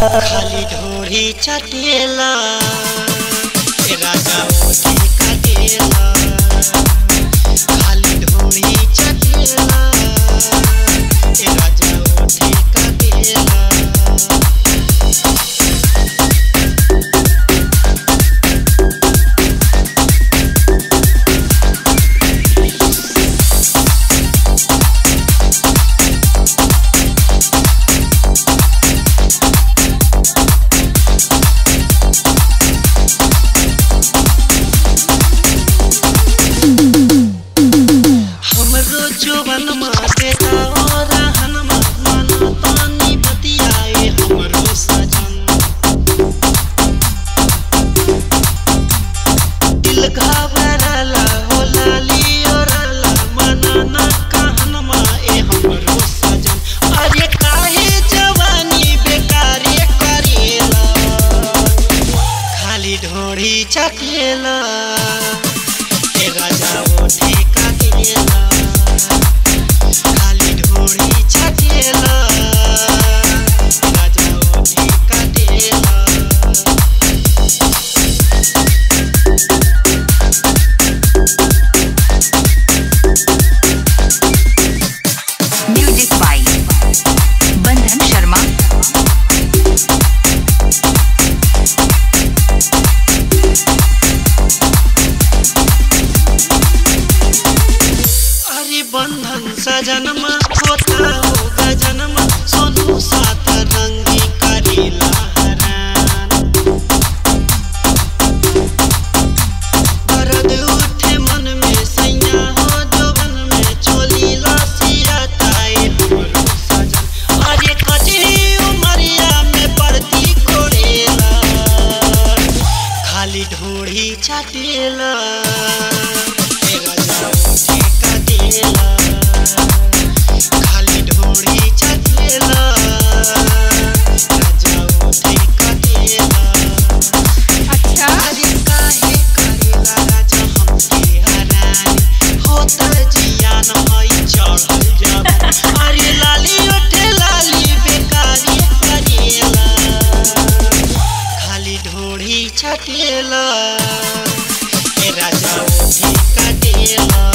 खाली ढोरी चटेला राजा की कटेला पीछा जन्म होता देला राजा की कटेला